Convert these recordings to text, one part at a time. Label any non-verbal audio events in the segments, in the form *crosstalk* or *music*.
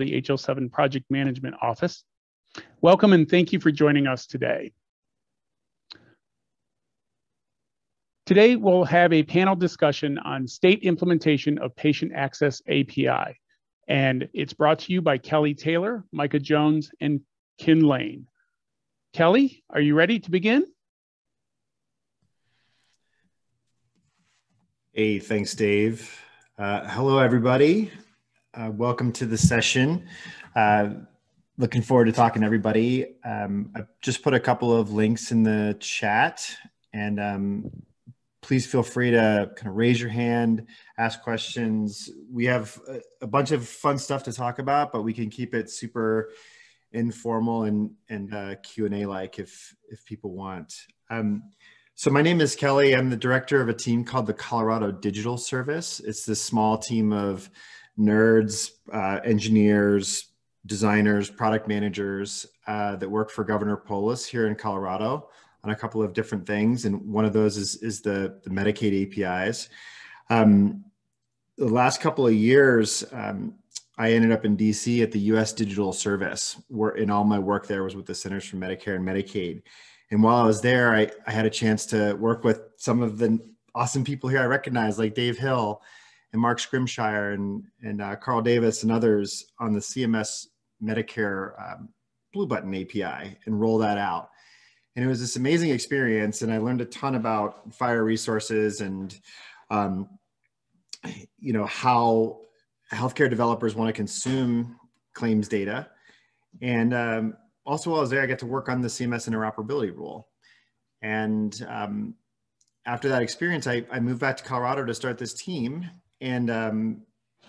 the HL7 Project Management Office. Welcome and thank you for joining us today. Today, we'll have a panel discussion on state implementation of Patient Access API. And it's brought to you by Kelly Taylor, Micah Jones, and Kin Lane. Kelly, are you ready to begin? Hey, thanks, Dave. Uh, hello, everybody. Uh, welcome to the session. Uh, looking forward to talking to everybody. Um, I just put a couple of links in the chat, and um, please feel free to kind of raise your hand, ask questions. We have a, a, bunch of fun stuff to talk about, but we can keep it super informal and and uh, Q and A like if if people want. Um, so my name is Kelly. I'm the director of a team called the Colorado Digital Service. It's this small team of nerds, uh, engineers, designers, product managers uh, that work for Governor Polis here in Colorado on a couple of different things, and one of those is is the the Medicaid APIs. Um, the last couple of years, um, I ended up in DC at the U.S. Digital Service, where in all my work there was with the Centers for Medicare and Medicaid. And while I was there, I, I had a chance to work with some of the awesome people here I recognize, like Dave Hill and Mark Scrimshire and and uh, Carl Davis and others on the CMS Medicare um, Blue Button API and roll that out. And it was this amazing experience and i learned a ton about FHIR resources and um, you know how healthcare developers want to consume claims data. And um, also while i was there i got to work on the cms interoperability rule. And um, after that experience I, I, moved back to colorado to start this team and um,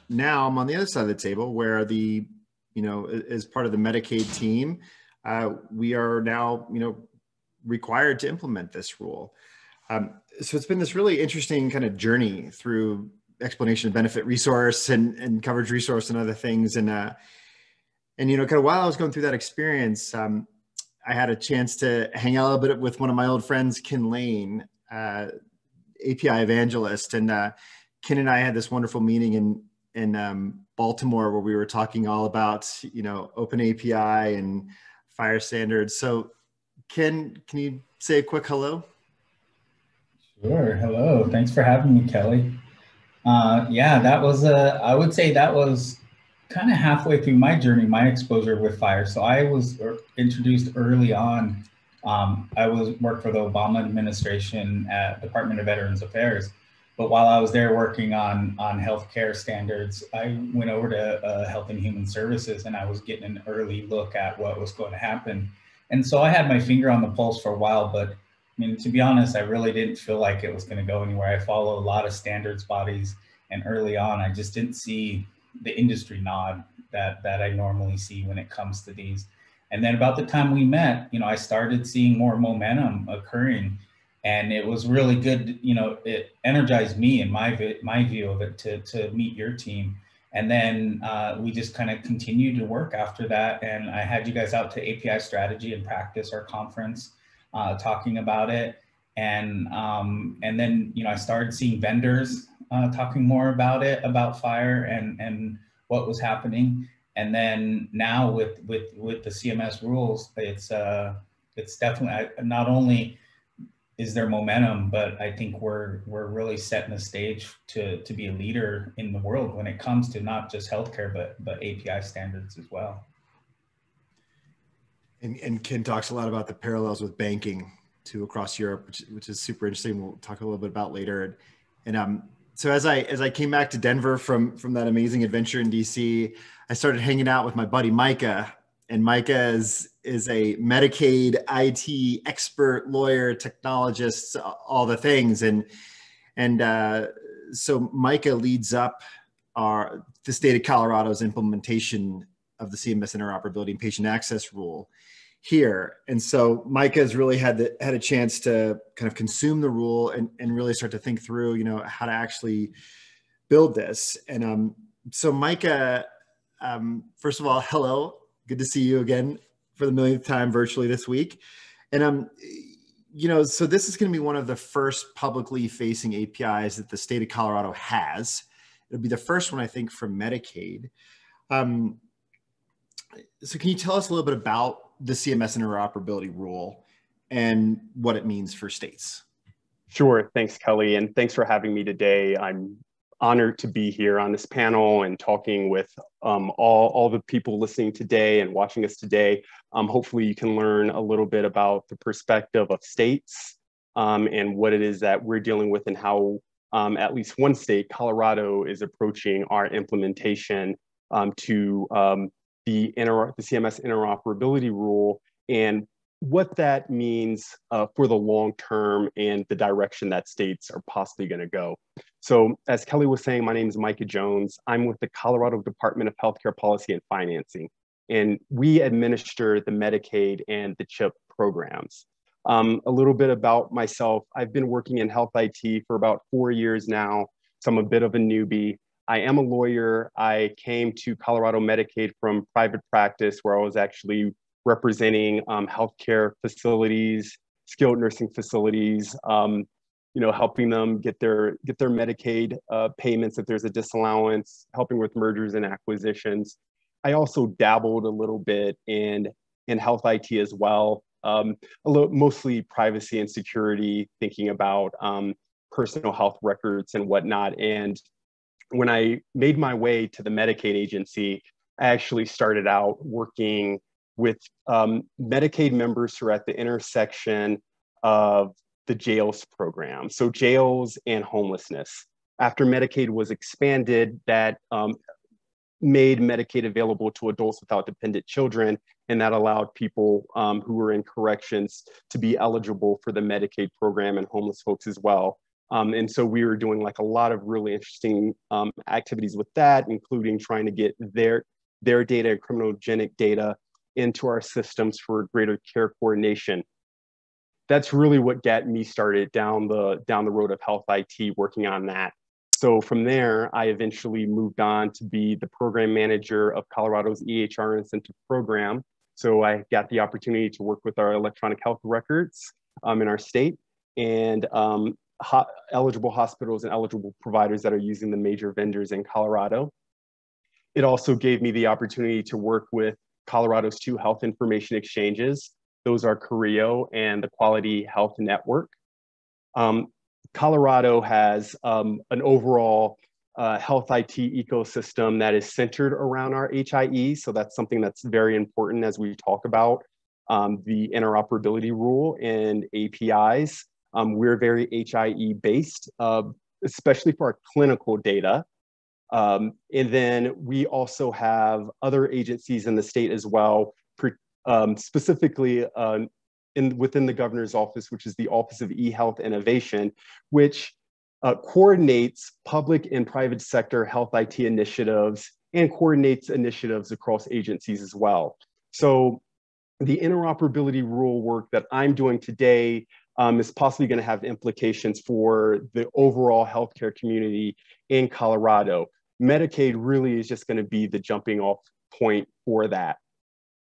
now i'm on the other side of the table where the you know as part of the medicaid team uh, we are now you know required to implement this rule. Um, so it's been this really interesting kind of journey through explanation of benefit resource and, and coverage resource and other things. And, uh, and, you know, kind of while I was going through that experience, um, I had a chance to hang out a little bit with one of my old friends, Kin Lane, uh, API evangelist. And uh, Kin and I had this wonderful meeting in, in um, Baltimore where we were talking all about, you know, open API and FHIR standards. So Kin, can you say a quick hello? Sure. Hello. Thanks for having me, Kelly. Uh, yeah, that was a, I would say that was kind of halfway through my journey, my exposure with FHIR. So I was er, introduced early on. Um, I was worked for the Obama administration at Department of Veterans Affairs. But while I was there working on on healthcare standards, I went over to uh, Health and Human Services, and I was getting an early look at what was going to happen and so I had my finger on the pulse for a while, but I mean, to be honest, I really didn't feel like it was going to go anywhere. I follow a lot of standards bodies, and early on, I just didn't see the industry nod that that I normally see when it comes to these. And then about the time we met, you know, I started seeing more momentum occurring, and it was really good. You know, it energized me in my my view of it to to meet your team and then uh, we just kind of continued to work after that. And I had you guys out to API strategy and practice our conference uh, talking about it. And, um, and then, you know, I started seeing vendors uh, talking more about it, about FHIR and, and what was happening. And then now with, with, with the CMS rules, it's, uh, it's definitely not only is there momentum, but I think we're we're really setting the stage to to be a leader in the world when it comes to not just healthcare, but but API standards as well. And, and Kin talks a lot about the parallels with banking to across Europe, which, which is super interesting. We'll talk a little bit about later. And, and um, so as I as I came back to Denver from from that amazing adventure in DC, I started hanging out with my buddy Micah, and Micah is is a Medicaid IT expert, lawyer, technologist, all the things, and and uh, so Micah leads up our the state of Colorado's implementation of the CMS interoperability and patient access rule here. And so Micah has really had the, had a chance to kind of consume the rule and, and really start to think through, you know, how to actually build this. And um, so Micah, um, first of all, hello, good to see you again for the millionth time virtually this week. And um, you know, so this is going to be one of the first publicly facing APIs that the state of Colorado has. It'll be the first one, I think, from Medicaid. Um, so can you tell us a little bit about the CMS interoperability rule and what it means for states? Sure. Thanks, Kelly. And thanks for having me today. I'm honored to be here on this panel and talking with um, all, all the people listening today and watching us today. Um, hopefully you can learn a little bit about the perspective of states um, and what it is that we're dealing with and how um, at least one state, Colorado, is approaching our implementation um, to um, the, the CMS interoperability rule and what that means uh, for the long term and the direction that states are possibly going to go. So, as Kelly was saying, my name is Micah Jones. I'm with the Colorado Department of Healthcare Policy and Financing, and we administer the Medicaid and the CHIP programs. Um, a little bit about myself I've been working in health IT for about four years now, so I'm a bit of a newbie. I am a lawyer. I came to Colorado Medicaid from private practice, where I was actually representing um, healthcare facilities, skilled nursing facilities, um, you know, helping them get their get their Medicaid uh, payments if there's a disallowance, helping with mergers and acquisitions. I also dabbled a little bit in in health IT as well, um, a little mostly privacy and security, thinking about um, personal health records and whatnot. And when I made my way to the Medicaid agency, I actually started out working with um, Medicaid members who are at the intersection of the jails program. So jails and homelessness. After Medicaid was expanded, that um, made Medicaid available to adults without dependent children, and that allowed people um, who were in corrections to be eligible for the Medicaid program and homeless folks as well. Um, and so we were doing like a lot of really interesting um, activities with that, including trying to get their their data and criminogenic data into our systems for greater care coordination. That's really what got me started down the down the road of health IT, working on that. So from there, I eventually moved on to be the program manager of Colorado's EHR incentive program. So I got the opportunity to work with our electronic health records um, in our state and um, ho eligible hospitals and eligible providers that are using the major vendors in Colorado. It also gave me the opportunity to work with Colorado's two health information exchanges. Those are CORHIO and the Quality Health Network. Um, Colorado has um, an overall uh, health IT ecosystem that is centered around our HIE. So that's something that's very important as we talk about um, the interoperability rule and APIs. Um, we're very HIE based, uh, especially for our clinical data. Um, and then we also have other agencies in the state as well, um, specifically uh, in, within the governor's office, which is the Office of eHealth Innovation, which uh, coordinates public and private sector health IT initiatives and coordinates initiatives across agencies as well. So the interoperability rule work that I'm doing today um, is possibly going to have implications for the overall healthcare community in Colorado. Medicaid really is just going to be the jumping off point for that.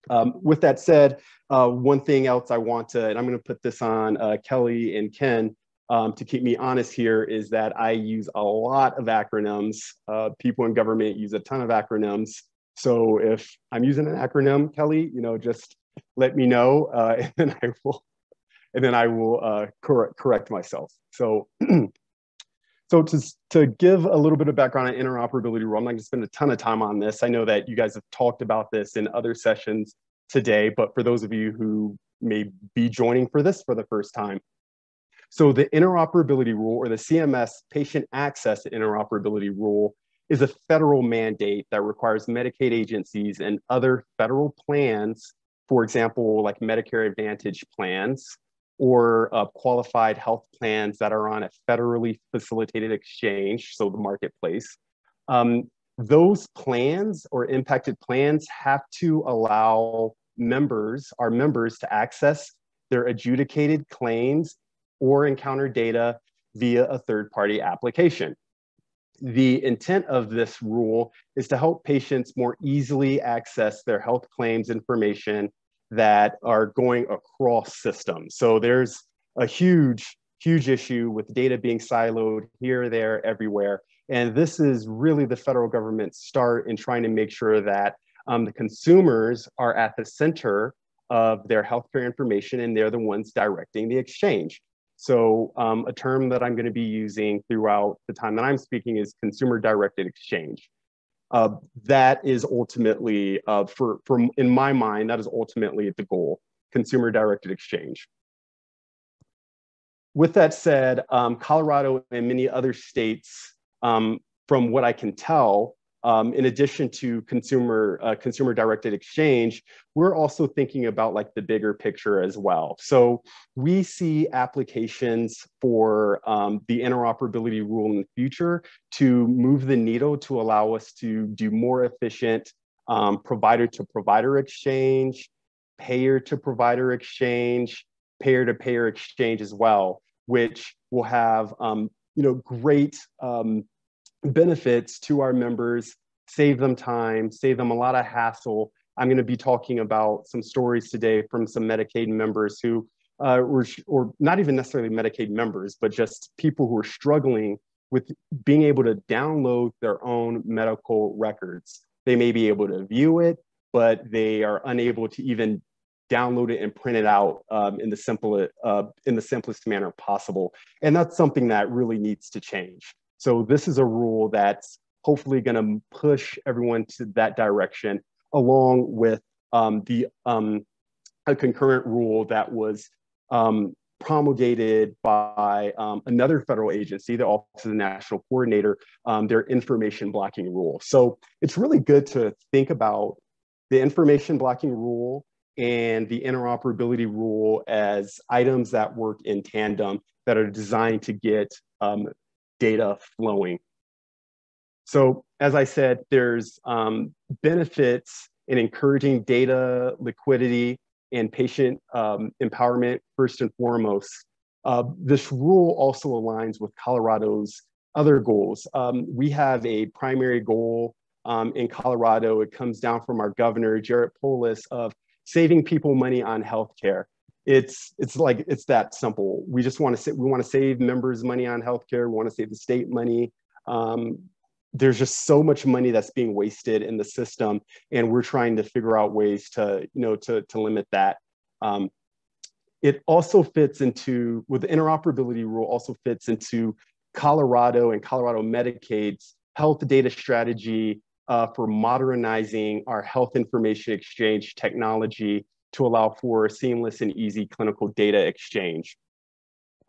Um, with that said, uh, one thing else I want to, and I'm going to put this on uh, Kelly and Kin um, to keep me honest here, is that I use a lot of acronyms. Uh, people in government use a ton of acronyms. So if I'm using an acronym, Kelly, you know, just let me know, uh, *laughs* and then I will, and then I will uh, correct correct myself. So *clears throat* So to, to give a little bit of background on interoperability rule, I'm not gonna spend a ton of time on this. I know that you guys have talked about this in other sessions today, but for those of you who may be joining for this for the first time. So the interoperability rule or the CMS patient access interoperability rule is a federal mandate that requires Medicaid agencies and other federal plans, for example, like Medicare Advantage plans, or uh, qualified health plans that are on a federally facilitated exchange, so the marketplace, um, those plans or impacted plans have to allow members, our members, to access their adjudicated claims or encounter data via a third party application. The intent of this rule is to help patients more easily access their health claims information that are going across systems. So there's a huge, huge issue with data being siloed here, there, everywhere. And this is really the federal government's start in trying to make sure that Um, the consumers are at the center of their healthcare information and they're the ones directing the exchange. So um, a term that I'm going to be using throughout the time that I'm speaking is consumer directed exchange. Uh, that is ultimately, uh, for, for in my mind, that is ultimately the goal, consumer directed exchange. With that said, um, Colorado and many other states, um, from what I can tell, um, in addition to consumer uh, consumer directed exchange, we're also thinking about like the bigger picture as well. So we see applications for um, the interoperability rule in the future to move the needle to allow us to do more efficient um, provider to provider exchange, payer to provider exchange, payer to payer exchange as well, which will have um, you know great um, benefits to our members, save them time, save them a lot of hassle. I'm going to be talking about some stories today from some Medicaid members who uh, were, or not even necessarily Medicaid members, but just people who are struggling with being able to download their own medical records. They may be able to view it, but they are unable to even download it and print it out um, in the simple uh, in the simplest manner possible. And that's something that really needs to change. So this is a rule that's hopefully going to push everyone to that direction, along with um, the um, a concurrent rule that was um, promulgated by um, another federal agency, the Office of the National Coordinator, um, their information blocking rule. So it's really good to think about the information blocking rule and the interoperability rule as items that work in tandem that are designed to get um, data flowing. So as I said, there's um, benefits in encouraging data liquidity and patient um, empowerment first and foremost. Uh, this rule also aligns with Colorado's other goals. Um, we have a primary goal um, in Colorado. It comes down from our governor, Jared Polis, of saving people money on healthcare it's it's like it's that simple. We just want to say we want to save members money on healthcare. We want to save the state money. Um, there's just so much money that's being wasted in the system, and we're trying to figure out ways to you know to to limit that. Um, it also fits into with the interoperability rule also fits into Colorado and Colorado Medicaid's health data strategy uh, for modernizing our health information exchange technology to allow for seamless and easy clinical data exchange.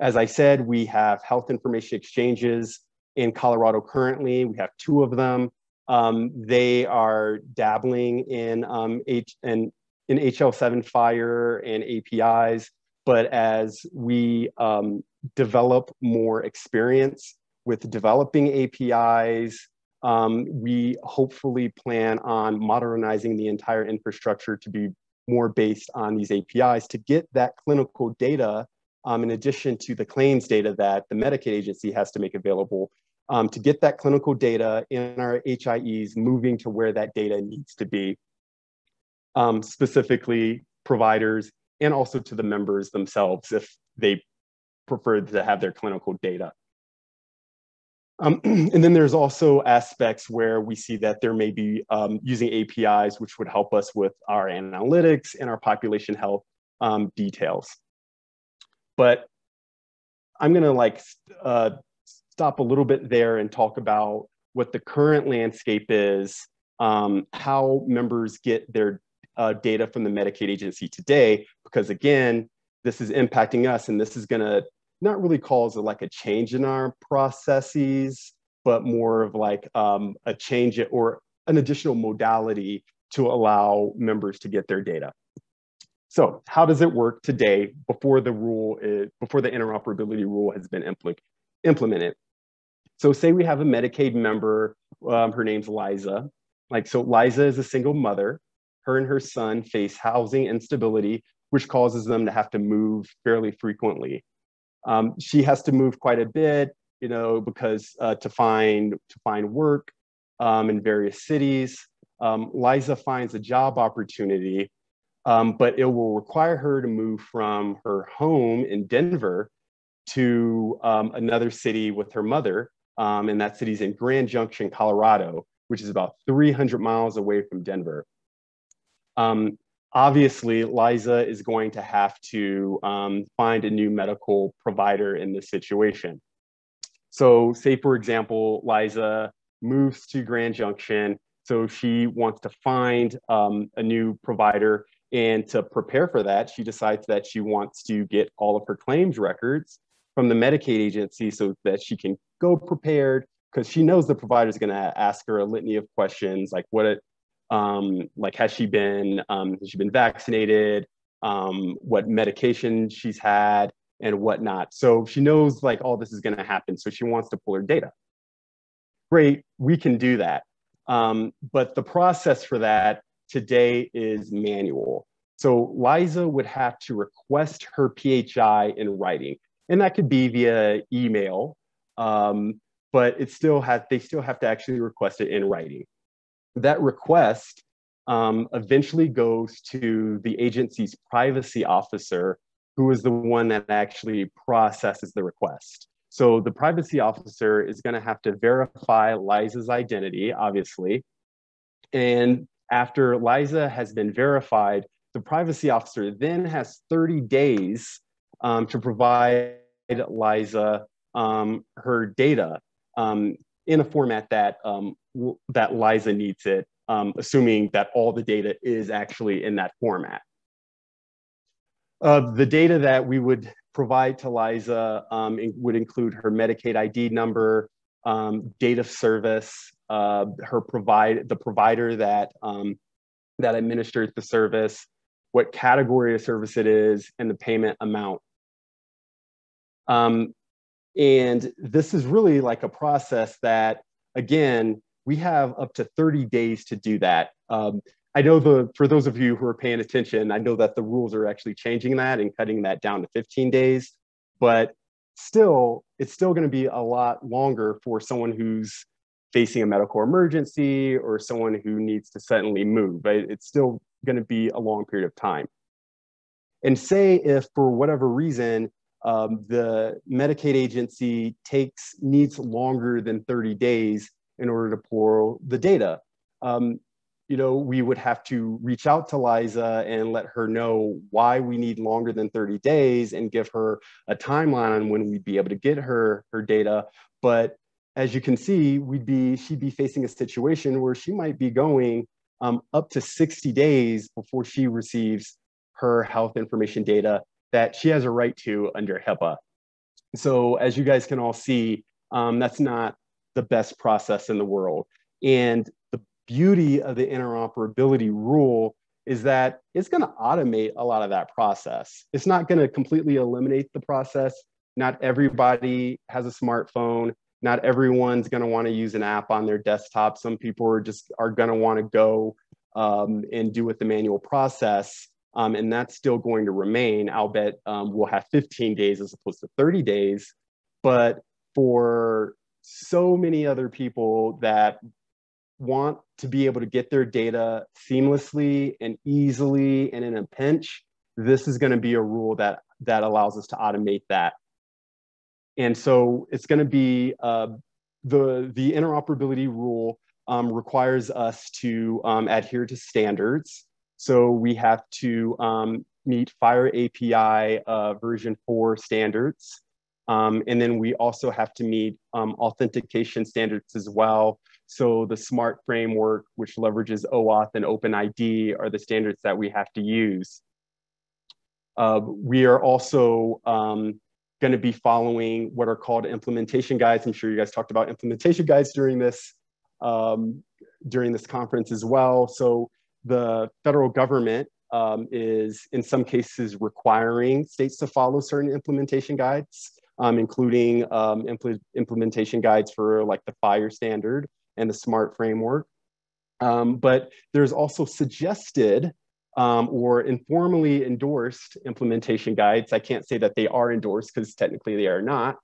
As I said, we have health information exchanges in Colorado currently. We have two of them. Um, they are dabbling in, um, H and in HL7 FHIR and APIs, but as we um, develop more experience with developing APIs, um, we hopefully plan on modernizing the entire infrastructure to be more based on these APIs to get that clinical data um, in addition to the claims data that the Medicaid agency has to make available um, to get that clinical data in our HIEs moving to where that data needs to be, um, specifically providers and also to the members themselves if they prefer to have their clinical data. Um, *clears throat* and then there's also aspects where we see that there may be um, using APIs, which would help us with our analytics and our population health um, details. But I'm gonna like uh, stop a little bit there and talk about what the current landscape is, um, how members get their uh, data from the Medicaid agency today, because again, this is impacting us and this is gonna not really calls it like a change in our processes, but more of like um, a change or an additional modality to allow members to get their data. So how does it work today before the rule is, before the interoperability rule has been impl implemented? So say we have a Medicaid member, um, her name's Liza. Like, so Liza is a single mother. Her and her son face housing instability, which causes them to have to move fairly frequently. Um, she has to move quite a bit, you know, because uh, to find to find work um, in various cities. Um, Liza finds a job opportunity, um, but it will require her to move from her home in Denver to um, another city with her mother, um, and that city's in Grand Junction, Colorado, which is about 300 miles away from Denver. Um, obviously, Liza is going to have to um, find a new medical provider in this situation. So say, for example, Liza moves to Grand Junction. So she wants to find um, a new provider. And to prepare for that, she decides that she wants to get all of her claims records from the Medicaid agency so that she can go prepared because she knows the provider is going to ask her a litany of questions like what um, like has she been um, has she been vaccinated, um, what medication she's had, and whatnot. So she knows like all this is going to happen. So she wants to pull her data. Great, we can do that. Um, but the process for that today is manual. So Liza would have to request her PHI in writing, and that could be via email, um, but it still has they still have to actually request it in writing. That request um, eventually goes to the agency's privacy officer who is the one that actually processes the request. So the privacy officer is going to have to verify Liza's identity, obviously. And after Liza has been verified, the privacy officer then has 30 days um, to provide Liza um, her data um, in a format that, um, that Liza needs it, um, assuming that all the data is actually in that format. Uh, the data that we would provide to Liza um, would include her Medicaid ID number, um, date of service, uh, her provide the provider that um, that administers the service, what category of service it is, and the payment amount. Um, and this is really like a process that, again, we have up to 30 days to do that. Um, I know the for those of you who are paying attention, I know that the rules are actually changing that and cutting that down to 15 days, but still, it's still going to be a lot longer for someone who's facing a medical emergency or someone who needs to suddenly move. Right? It's still going to be a long period of time. And say if for whatever reason um, the Medicaid agency takes needs longer than 30 days in order to pull the data. Um, you know, we would have to reach out to Liza and let her know why we need longer than 30 days and give her a timeline on when we'd be able to get her her data. But as you can see, we'd be she'd be facing a situation where she might be going um, up to 60 days before she receives her health information data that she has a right to under HIPAA. So as you guys can all see, um, that's not the best process in the world. And the beauty of the interoperability rule is that it's going to automate a lot of that process. It's not going to completely eliminate the process. Not everybody has a smartphone. Not everyone's going to want to use an app on their desktop. Some people are just are going to want to go um, and do with the manual process. Um, and that's still going to remain. I'll bet um, we'll have 15 days as opposed to 30 days. But for so many other people that want to be able to get their data seamlessly and easily and in a pinch, this is going to be a rule that that allows us to automate that. And so it's going to be uh, the the interoperability rule um, requires us to um, adhere to standards. So we have to um, meet FHIR API uh, version four standards. Um, and then we also have to meet um, authentication standards as well. So the SMART framework, which leverages OAuth and OpenID, are the standards that we have to use. Uh, we are also um, going to be following what are called implementation guides. I'm sure you guys talked about implementation guides during this um, during this conference as well. So the federal government um, is in some cases requiring states to follow certain implementation guides, um, including um, impl implementation guides for like the FHIR standard and the SMART framework. Um, but there's also suggested um, or informally endorsed implementation guides. I can't say that they are endorsed because technically they are not,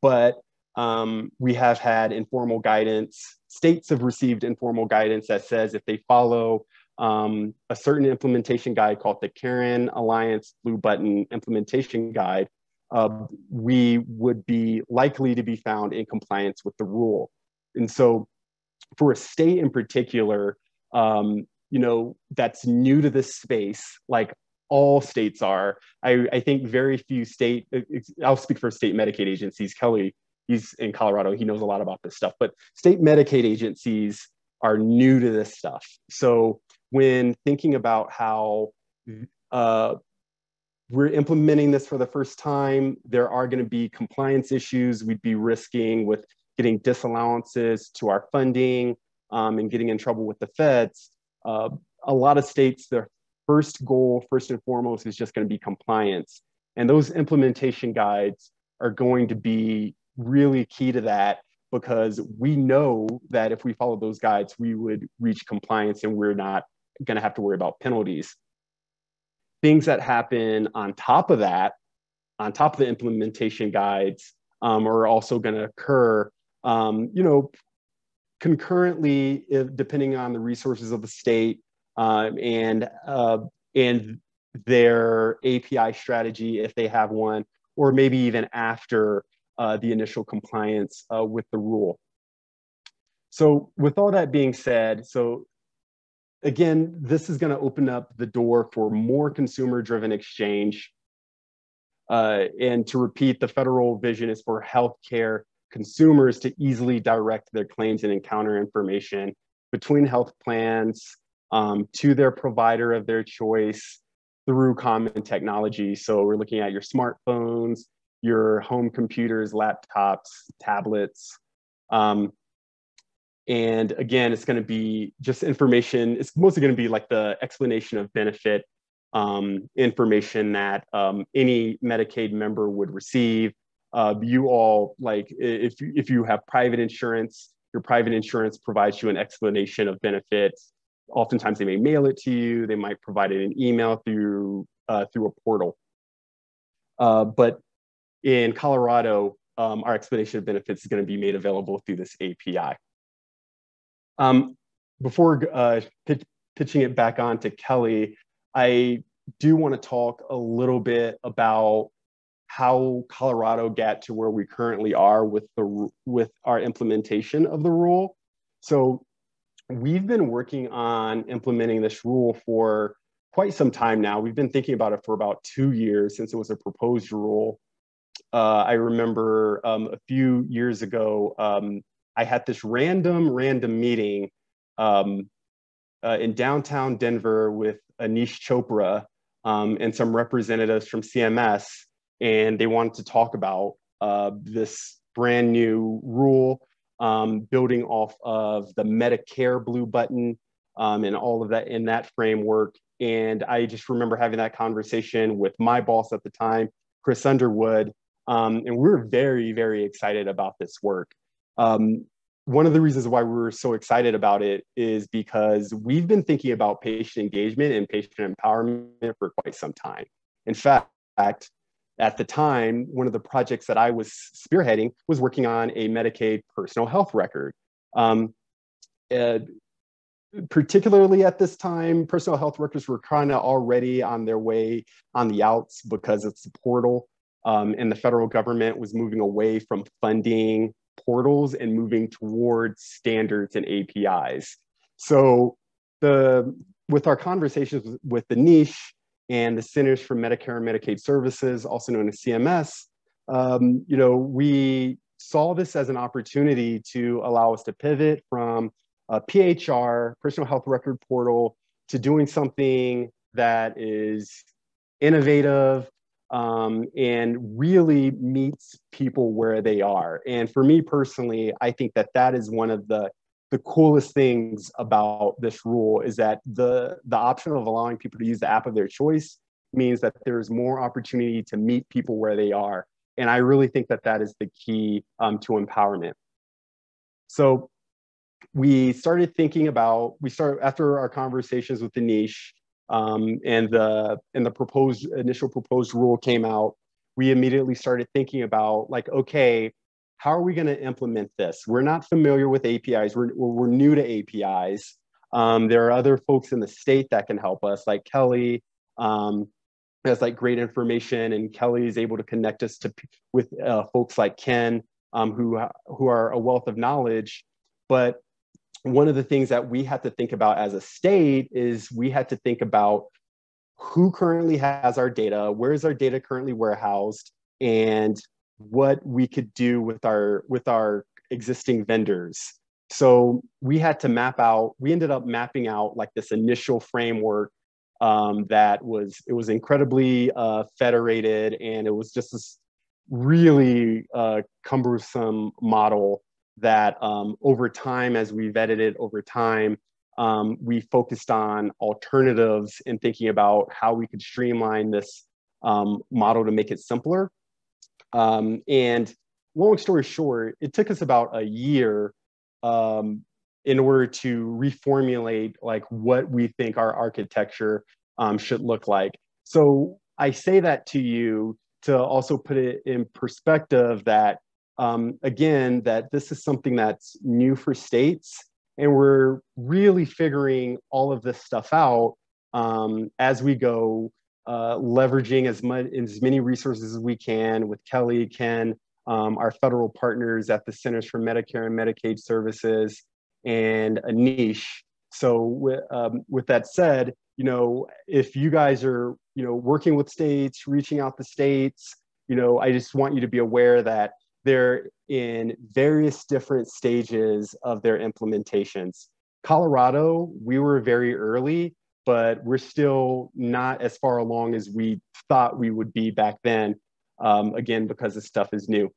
but um, we have had informal guidance. States have received informal guidance that says if they follow um, a certain implementation guide called the CARIN Alliance Blue Button Implementation Guide, uh, we would be likely to be found in compliance with the rule. And so for a state in particular, um, you know, that's new to this space, like all states are. I, I think very few state, I'll speak for state Medicaid agencies. Kelly, he's in Colorado, he knows a lot about this stuff, but state Medicaid agencies are new to this stuff. So when thinking about how uh, we're implementing this for the first time, there are going to be compliance issues we'd be risking with getting disallowances to our funding um, and getting in trouble with the feds. Uh, a lot of states, their first goal, first and foremost, is just going to be compliance. And those implementation guides are going to be really key to that because we know that if we follow those guides, we would reach compliance and we're not going to have to worry about penalties. Things that happen on top of that, on top of the implementation guides, um, are also going to occur, um, you know, concurrently, if, depending on the resources of the state um, and uh, and their API strategy, if they have one, or maybe even after uh, the initial compliance uh, with the rule. So with all that being said, so again, this is going to open up the door for more consumer-driven exchange. Uh, and to repeat, the federal vision is for healthcare consumers to easily direct their claims and encounter information between health plans um, to their provider of their choice through common technology. So we're looking at your smartphones, your home computers, laptops, tablets. Um, and again, it's going to be just information. It's mostly going to be like the explanation of benefit um, information that um, any Medicaid member would receive. Uh, you all, like, if, if you have private insurance, your private insurance provides you an explanation of benefits. Oftentimes, they may mail it to you. They might provide it in email through uh, through a portal. Uh, but in Colorado, um, our explanation of benefits is going to be made available through this API. Um, before uh, pitch, pitching it back on to Kelly, I do want to talk a little bit about how Colorado got to where we currently are with the with our implementation of the rule. So we've been working on implementing this rule for quite some time now. We've been thinking about it for about two years since it was a proposed rule. Uh, I remember um, a few years ago, um, I had this random, random meeting um, uh, in downtown Denver with Aneesh Chopra um, and some representatives from CMS, and they wanted to talk about uh, this brand new rule um, building off of the Medicare blue button um, and all of that in that framework. And I just remember having that conversation with my boss at the time, Chris Underwood, um, and we're very, very excited about this work. Um, one of the reasons why we're so excited about it is because we've been thinking about patient engagement and patient empowerment for quite some time. In fact, at the time, one of the projects that I was spearheading was working on a Medicaid personal health record. Um, particularly at this time, personal health records were kind of already on their way on the outs because it's a portal um, and the federal government was moving away from funding portals and moving towards standards and APIs. So the with our conversations with Aneesh and the Centers for Medicare and Medicaid Services, also known as CMS, um, you know, we saw this as an opportunity to allow us to pivot from a PHR, personal health record portal, to doing something that is innovative, um, and really meets people where they are. And for me personally, I think that that is one of the the coolest things about this rule is that the the option of allowing people to use the app of their choice means that there's more opportunity to meet people where they are. And I really think that that is the key um, to empowerment. So we started thinking about, we started after our conversations with Aneesh, um, and the and the proposed initial proposed rule came out, we immediately started thinking about like, okay, how are we going to implement this? We're not familiar with APIs. We're we're new to APIs. Um, there are other folks in the state that can help us, like Kelly. Um, has like great information, and Kelly is able to connect us to with uh, folks like Kin, um, who who are a wealth of knowledge. But one of the things that we had to think about as a state is we had to think about who currently has our data, where is our data currently warehoused, and what we could do with our with our existing vendors. So we had to map out. We ended up mapping out like this initial framework um, that was it was incredibly uh, federated, and it was just this really uh, cumbersome model that um, over time, as we vetted it over time, um, we focused on alternatives and thinking about how we could streamline this um, model to make it simpler. Um, and long story short, it took us about a year um, in order to reformulate like what we think our architecture um, should look like. So I say that to you to also put it in perspective that um, again, that this is something that's new for states, and we're really figuring all of this stuff out um, as we go, uh, leveraging as much as many resources as we can with Kelly, Kin, um, our federal partners at the Centers for Medicare and Medicaid Services, and Aneesh. So um, with that said, you know, if you guys are, you know, working with states, reaching out to states, you know, I just want you to be aware that they're in various different stages of their implementations. Colorado, we were very early, but we're still not as far along as we thought we would be back then, um, again, because this stuff is new.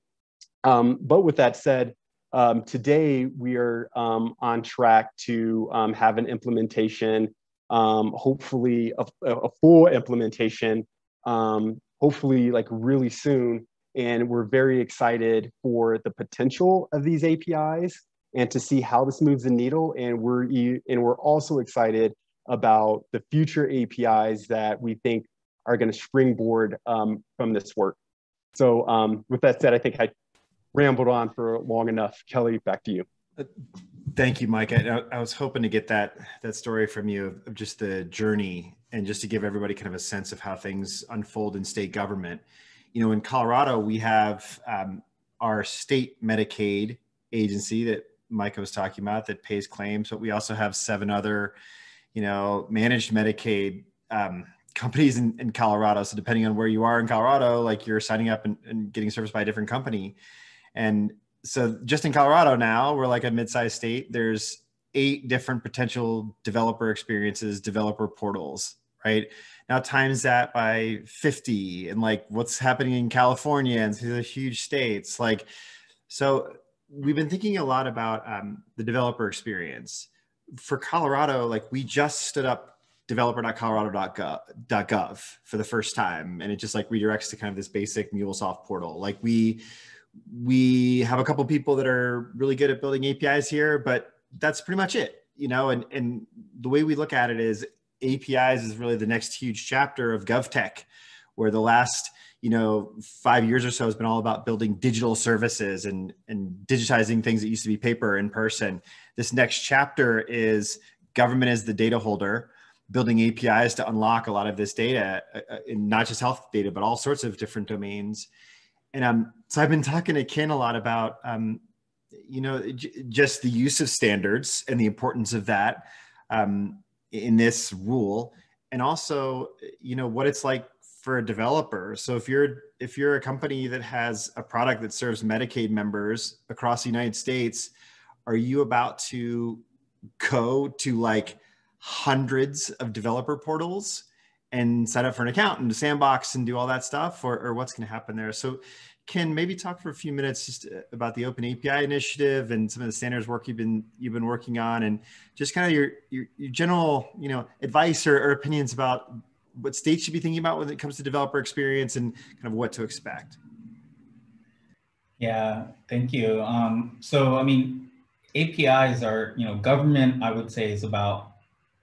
Um, but with that said, um, today we are um, on track to um, have an implementation, um, hopefully a, a, full implementation, hopefully like really soon and we're very excited for the potential of these APIs and to see how this moves the needle. And we're, and we're also excited about the future APIs that we think are going to springboard um, from this work. So um, with that said, I think I rambled on for long enough. Kelly, back to you. Thank you, Mike. I, I, was hoping to get that that story from you of, of, just the journey and just to give everybody kind of a sense of how things unfold in state government you know, in Colorado, we have um, our state Medicaid agency that Micah was talking about that pays claims, but we also have seven other, you know, managed Medicaid um, companies in, in, Colorado. So depending on where you are in Colorado, like you're signing up and, and getting serviced by a different company. And so just in Colorado now, we're like a mid-sized state. There's eight different potential developer experiences, developer portals, right? now times that by 50 and like what's happening in California and these are huge states. Like, so we've been thinking a lot about um, the developer experience for Colorado. Like we just stood up developer.colorado.gov for the first time. And it just like redirects to kind of this basic MuleSoft portal. Like we, we have a couple people that are really good at building APIs here, but that's pretty much it, you know, and, and the way we look at it is APIs is really the next huge chapter of GovTech, where the last you know five years or so has been all about building digital services and and digitizing things that used to be paper in person. This next chapter is government as the data holder, building APIs to unlock a lot of this data, uh, uh, in not just health data, but all sorts of different domains. And um, so I've been talking to Kin a lot about, um, you know, just the use of standards and the importance of that. Um, in this rule. And also you know what it's like for a developer. So if you're if you're a company that has a product that serves medicaid members across the united states are you about to go to like hundreds of developer portals and sign up for an account and sandbox and do all that stuff or, or what's going to happen there? So Kin, maybe talk for a few minutes just uh, about the Open API initiative and some of the standards work you've been you've been working on, and just kind of your your, your general you know advice or, or, opinions about what states should be thinking about when it comes to developer experience and kind of what to expect. Yeah, thank you. Um, so, I mean, APIs are you know government. I would say is about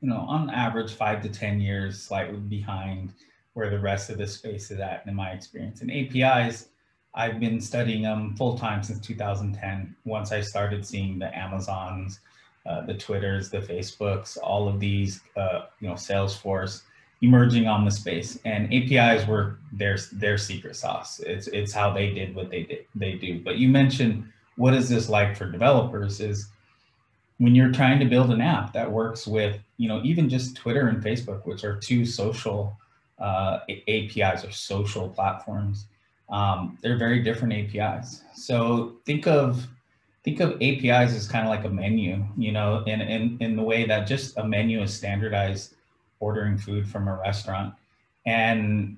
you know on average five to ten years slightly behind where the rest of the space is at in my experience. And APIs I've been studying them full time since 2010. Once I started seeing the Amazons, uh, the Twitters, the Facebooks, all of these, uh, you know, Salesforce emerging on the space, and APIs were their their secret sauce. It's it's how they did what they did they do. But you mentioned what is this like for developers? Is when you're trying to build an app that works with, you know, even just Twitter and Facebook, which are two social uh, APIs or social platforms, um, they're very different APIs. So think of think of APIs as kind of like a menu, you know, in, in, in the way that just a menu is standardized ordering food from a restaurant. And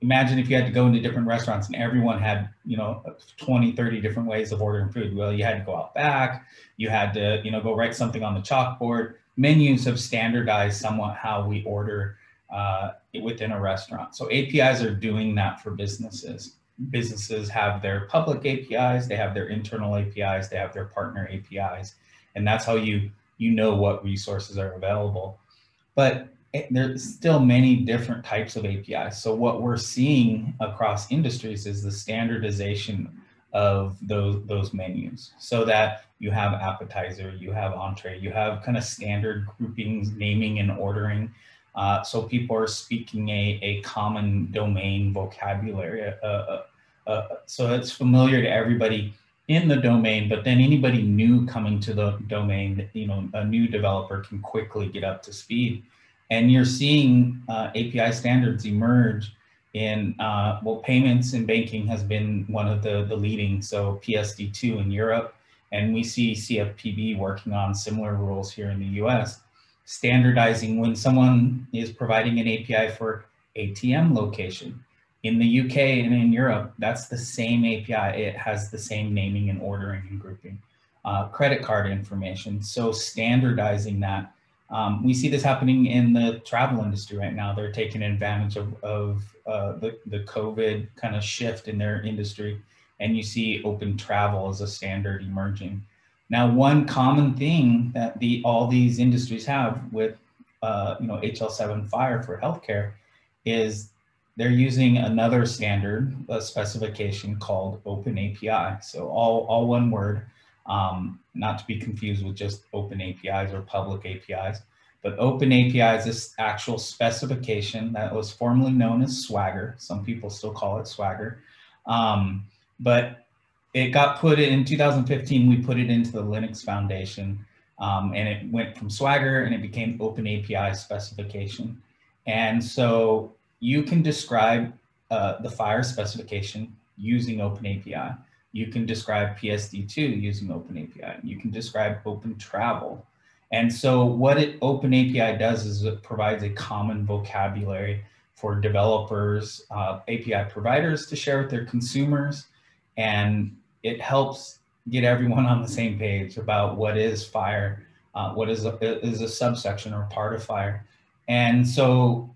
imagine if you had to go into different restaurants and everyone had, you know, 20, 30 different ways of ordering food. Well, you had to go out back, you had to, you know, go write something on the chalkboard. Menus have standardized somewhat how we order uh, within a restaurant. So APIs are doing that for businesses businesses have their public APIs, they have their internal APIs, they have their partner APIs, and that's how you you know what resources are available. But eh, there's still many different types of APIs. So what we're seeing across industries is the standardization of those those menus, so that you have appetizer, you have entree, you have kind of standard groupings, naming and ordering. Uh, so people are speaking a, a common domain vocabulary. Uh, uh, uh, so it's familiar to everybody in the domain, but then anybody new coming to the domain, you know, a new developer can quickly get up to speed. And you're seeing uh, API standards emerge in, uh, well, payments and banking has been one of the, the leading, so PSD2 in Europe, and we see CFPB working on similar rules here in the US standardizing when someone is providing an API for ATM location. In the UK and in Europe, that's the same API. It has the same naming and ordering and grouping. Uh, credit card information. So standardizing that. Um, we see this happening in the travel industry right now. They're taking advantage of, of uh, the, the COVID kind of shift in their industry. And you see open travel as a standard emerging. Now, one common thing that the all these industries have with uh, you know HL7 FHIR for healthcare is they're using another standard a specification called Open API. So all all one word, um, not to be confused with just Open APIs or public APIs. But Open API is this actual specification that was formerly known as Swagger. Some people still call it Swagger. Um, but it got put in 2015. We put it into the Linux Foundation, um, and it went from Swagger and it became Open API specification. And so you can describe uh, the FHIR specification using Open API. You can describe PSD2 using Open API. You can describe Open Travel. And so what it Open API does is it provides a common vocabulary for developers, uh, API providers to share with their consumers, and it helps get everyone on the same page about what is FHIR, uh, what is a, is a subsection or part of FHIR. And so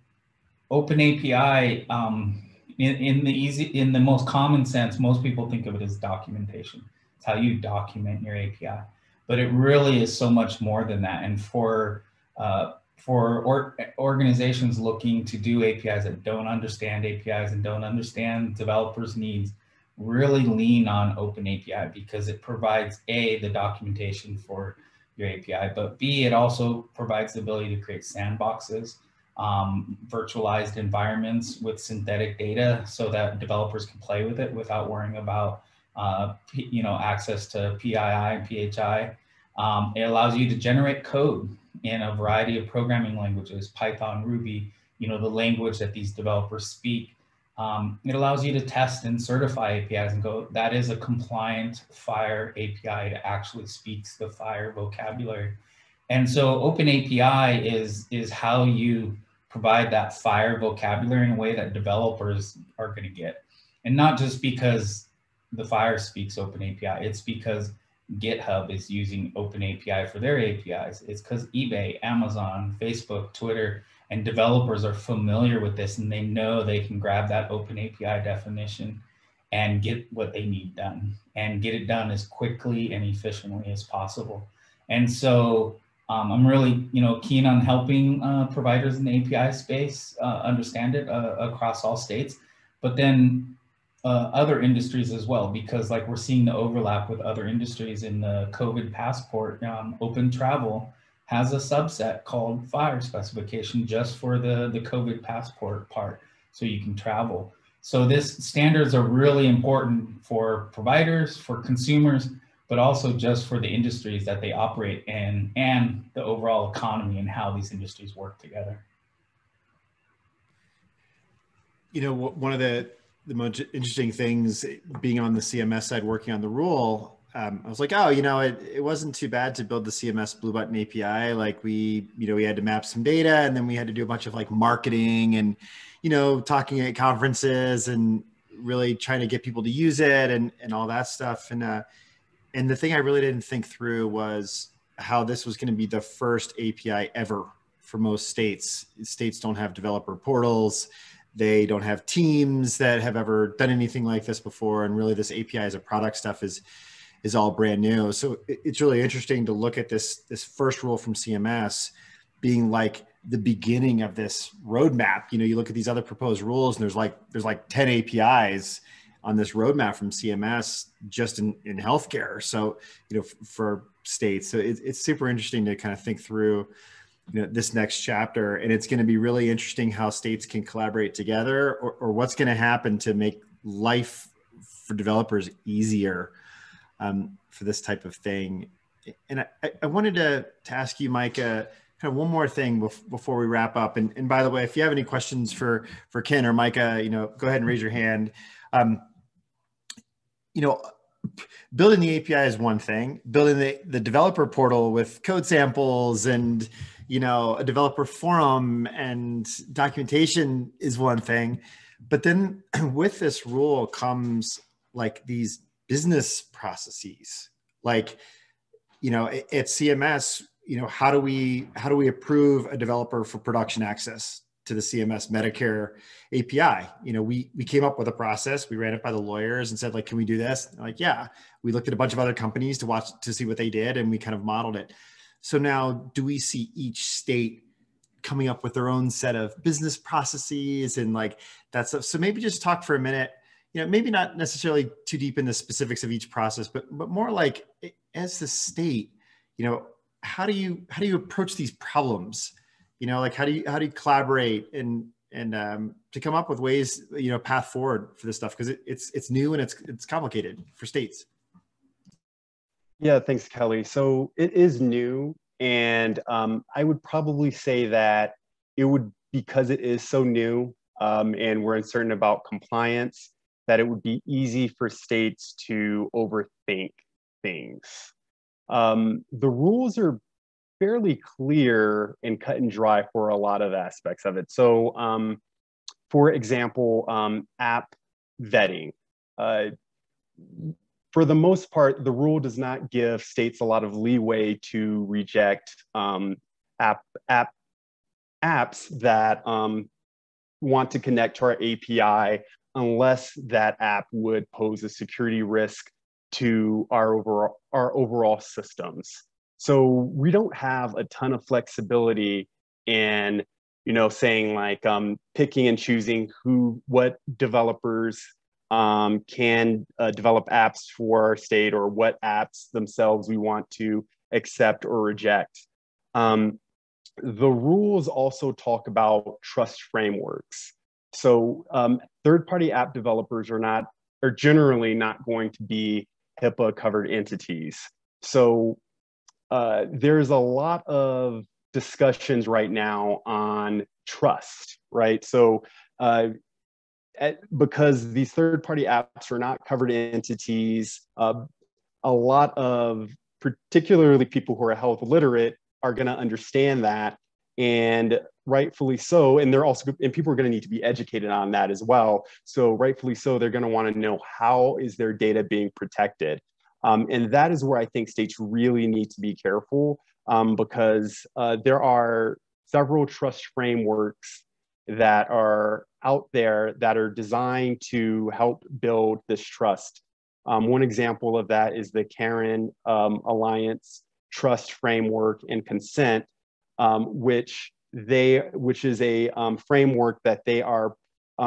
open API, um, in, in the easy, in the most common sense, most people think of it as documentation. It's how you document your API, but it really is so much more than that. And for, uh, for or, organizations looking to do APIs that don't understand APIs and don't understand developers' needs, really lean on Open API because it provides A, the documentation for your API, but B, it also provides the ability to create sandboxes, um, virtualized environments with synthetic data so that developers can play with it without worrying about uh, you know, access to PII and PHI. Um, it allows you to generate code in a variety of programming languages, Python, Ruby, you know, the language that these developers speak. Um, it allows you to test and certify APIs and go, that is a compliant FHIR API that actually speaks the FHIR vocabulary. And so Open API is, is how you provide that FHIR vocabulary in a way that developers are going to get. And not just because the FHIR speaks Open API, it's because GitHub is using Open API for their APIs. It's because eBay, Amazon, Facebook, Twitter, and developers are familiar with this and they know they can grab that open API definition and get what they need done and get it done as quickly and efficiently as possible. And so um, I'm really, you know, keen on helping uh, providers in the API space uh, understand it uh, across all states, but then uh, other industries as well, because like we're seeing the overlap with other industries in the COVID passport, um, open travel, has a subset called FHIR specification just for the, the COVID passport part so you can travel. So this standards are really important for providers, for consumers, but also just for the industries that they operate in and the overall economy and how these industries work together. You know, one of the the most interesting things being on the CMS side, working on the rule, um, I was like, oh, you know, it, it wasn't too bad to build the CMS Blue Button API. Like we, you know, we had to map some data and then we had to do a bunch of like marketing and, you know, talking at conferences and really trying to get people to use it and, and all that stuff. And, uh, and the thing I really didn't think through was how this was going to be the first API ever for most states. States don't have developer portals. They don't have teams that have ever done anything like this before. And really this API as a product stuff is, is all brand new. So it's really interesting to look at this, this first rule from CMS being like the beginning of this roadmap. You know, you look at these other proposed rules and there's like, there's like 10 APIs on this roadmap from CMS just in, in healthcare. So, you know, f- for states, so it, it's super interesting to kind of think through, you know, this next chapter. And it's going to be really interesting how states can collaborate together or, or what's going to happen to make life for developers easier um, for this type of thing. And I, I wanted to, to ask you, Micah, kind of one more thing before we wrap up. And, and by the way, if you have any questions for, for Kin or Micah, you know, go ahead and raise your hand. Um, you know, building the API is one thing. Building the, the developer portal with code samples and you know a developer forum and documentation is one thing. But then *clears throat* with this rule comes like these business processes. Like, you know, at CMS, you know, how do we how do we approve a developer for production access? to the CMS Medicare API. You know, we we came up with a process. We ran it by the lawyers and said, like, can we do this? like, yeah. We looked at a bunch of other companies to watch to see what they did, and we kind of modeled it. So now, do we see each state coming up with their own set of business processes and like that stuff? So maybe just talk for a minute. You know, maybe not necessarily too deep in the specifics of each process, but but more like as the state, you know, how do you how do you approach these problems? you know like how do you how do you collaborate and and um, to come up with ways you know path forward for this stuff? Because it, it's it's new and it's it's complicated for states. Yeah thanks kelly. So it is new and um, i would probably say that it would because it is so new um, and we're uncertain about compliance that it would be easy for states to overthink things um, the rules are fairly clear and cut and dry for a lot of aspects of it. So, um, for example, um, app vetting. Uh, for the most part, the rule does not give states a lot of leeway to reject um, app, app, apps that um, want to connect to our API unless that app would pose a security risk to our overall, our overall systems. So we don't have a ton of flexibility in, you know, saying like um, picking and choosing who, what developers um, can uh, develop apps for our state or what apps themselves we want to accept or reject. Um, the rules also talk about trust frameworks. So um, third-party app developers are not, are generally not going to be HIPAA covered entities. So uh, there's a lot of discussions right now on trust, right? So, uh, at, because these third party apps are not covered entities, uh, a lot of particularly people who are health literate are going to understand that and rightfully so and they're also and people are going to need to be educated on that as well so rightfully so they're going to want to know how is their data being protected um, and that is where I think states really need to be careful um, because uh, there are several trust frameworks that are out there that are designed to help build this trust. Um, one example of that is the CARIN um, Alliance Trust Framework and Consent, um, which they which is a um, framework that they are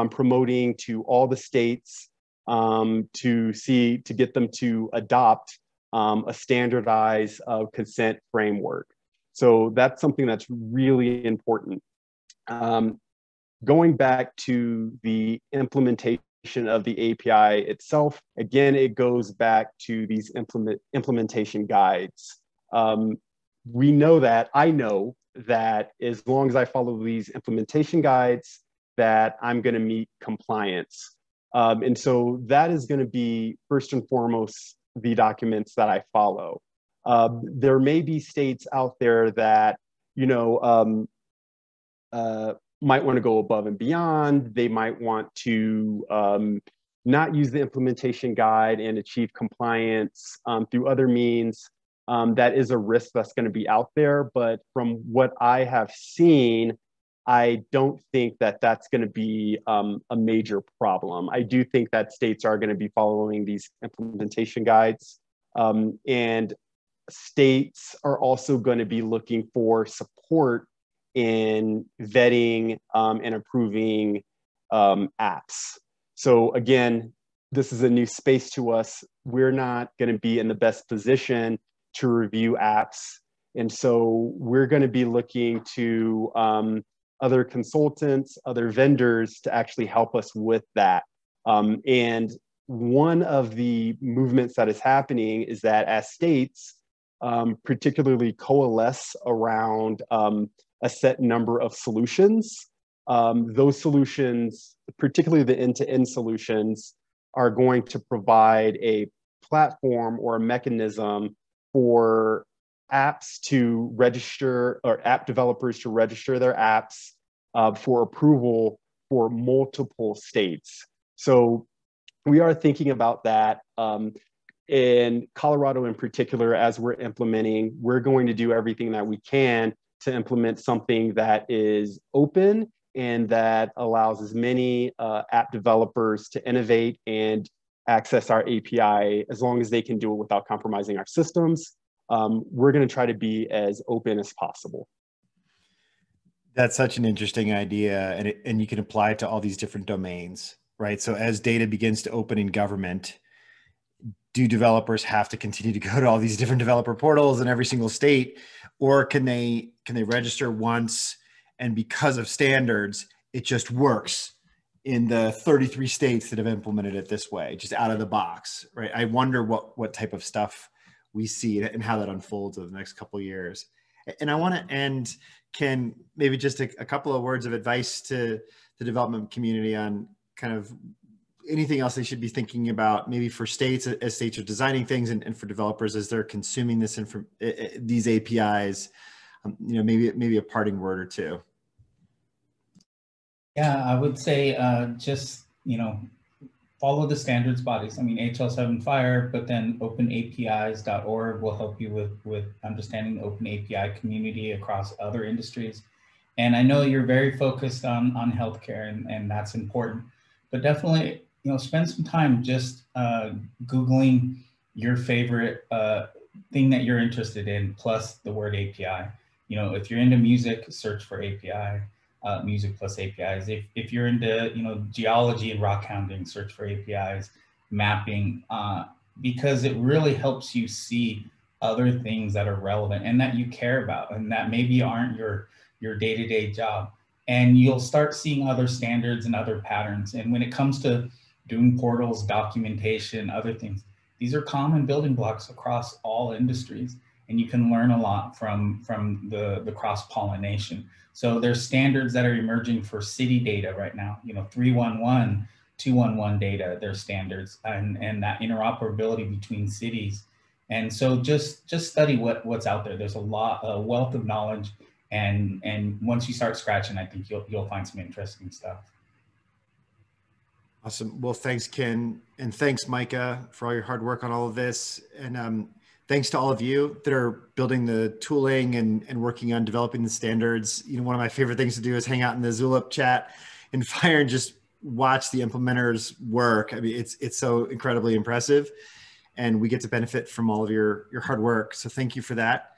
promoting to all the states um, to see to get them to adopt um, a standardized uh, consent framework. So that's something that's really important. Um, going back to the implementation of the API itself, again, it goes back to these implement, implementation guides. Um, we know that, I know that as long as I follow these implementation guides, that I'm gonna meet compliance. Um, and so that is gonna be first and foremost the documents that I follow. Um, there may be states out there that, you know, um, uh, might want to go above and beyond. They might want to um, not use the implementation guide and achieve compliance um, through other means. Um, that is a risk that's going to be out there. But from what I have seen, I don't think that that's going to be um, a major problem. I do think that states are going to be following these implementation guides. Um, and states are also going to be looking for support in vetting um, and approving um, apps. So again, this is a new space to us. We're not going to be in the best position to review apps. And so we're going to be looking to um, other consultants, other vendors to actually help us with that. Um, and one of the movements that is happening is that as states, um, particularly coalesce around um, a set number of solutions. Um, those solutions, particularly the end-to-end solutions, are going to provide a platform or a mechanism for apps to register or app developers to register their apps uh, for approval for multiple states. So we are thinking about that. Um, in Colorado in particular, as we're implementing, we're going to do everything that we can to implement something that is open and that allows as many uh, app developers to innovate and access our API as long as they can do it without compromising our systems. Um, we're going to try to be as open as possible. That's such an interesting idea, and it, and you can apply it to all these different domains, right? So as data begins to open in government, do developers have to continue to go to all these different developer portals in every single state or can they can they register once and because of standards it just works in the 33 states that have implemented it this way just out of the box right? I wonder what what type of stuff we see and how that unfolds over the next couple years. And i want to end Kin maybe just a, a couple of words of advice to the development community on kind of anything else they should be thinking about maybe for states as states are designing things and, and for developers as they're consuming this info, these apis um, you know maybe maybe a parting word or two yeah i would say uh, just you know follow the standards bodies. I mean hl7 FHIR but then openapis.org will help you with with understanding the open api community across other industries. And i know you're very focused on on healthcare and, and that's important but definitely you know, spend some time just uh, Googling your favorite uh, thing that you're interested in, plus the word API. You know, if you're into music, search for API, uh, music plus APIs. If, if you're into, you know, geology and rock hounding, search for APIs, mapping, uh, because it really helps you see other things that are relevant and that you care about and that maybe aren't your, your day-to-day job. And you'll start seeing other standards and other patterns. And when it comes to doing portals, documentation, other things. These are common building blocks across all industries, and you can learn a lot from, from the, the cross-pollination. So there's standards that are emerging for city data right now, you know, 311, 211 data, there's standards, and, and that interoperability between cities. And so just, just study what, what's out there. There's a lot, a wealth of knowledge, and, and once you start scratching, I think you'll, you'll find some interesting stuff. Awesome. Well, thanks, Kin. And thanks, Micah, for all your hard work on all of this. And um, thanks to all of you that are building the tooling and, and working on developing the standards. You know, one of my favorite things to do is hang out in the Zulip chat and *laughs* FHIR and just watch the implementers work. I mean, it's, it's so incredibly impressive and we get to benefit from all of your, your hard work. So thank you for that.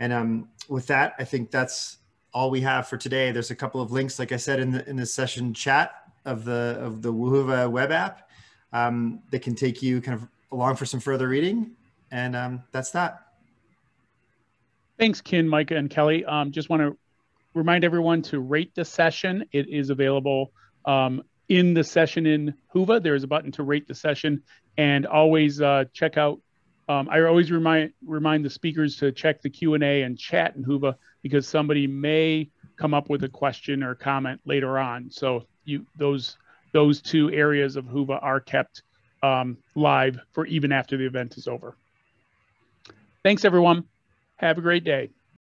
And um, with that, I think that's all we have for today. There's a couple of links, like I said, in the, in the session chat of the of the Whova web app um, that can take you kind of along for some further reading. And um, that's that. Thanks, Kin, Micah, and Kelly. Um, just want to remind everyone to rate the session. It is available um, in the session in Whova. There's a button to rate the session, and always uh, check out. Um, I always remind remind the speakers to check the Q and A and chat in Whova because somebody may come up with a question or comment later on. So you those those two areas of Whova are kept um, live for even after the event is over. Thanks, everyone. Have a great day.